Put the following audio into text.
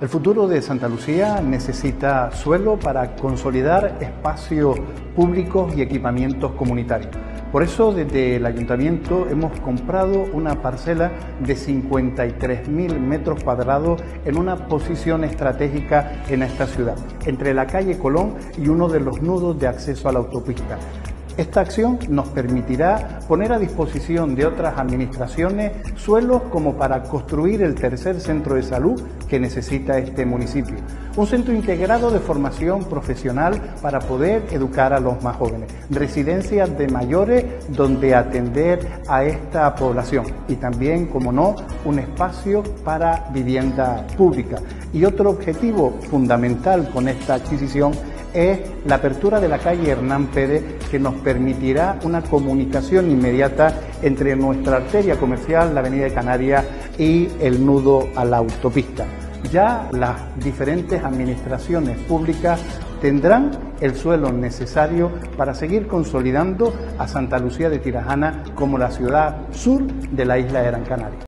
El futuro de Santa Lucía necesita suelo para consolidar espacios públicos y equipamientos comunitarios. Por eso desde el ayuntamiento hemos comprado una parcela de 53.000 metros cuadrados en una posición estratégica en esta ciudad, entre la calle Colón y uno de los nudos de acceso a la autopista. Esta acción nos permitirá poner a disposición de otras administraciones suelos como para construir el tercer centro de salud que necesita este municipio. Un centro integrado de formación profesional para poder educar a los más jóvenes. Residencias de mayores donde atender a esta población. Y también, como no, un espacio para vivienda pública. Y otro objetivo fundamental con esta adquisición es la apertura de la calle Hernán Pérez que nos permitirá una comunicación inmediata entre nuestra arteria comercial, la Avenida de Canarias y el nudo a la autopista. Ya las diferentes administraciones públicas tendrán el suelo necesario para seguir consolidando a Santa Lucía de Tirajana como la ciudad sur de la isla de Gran Canaria.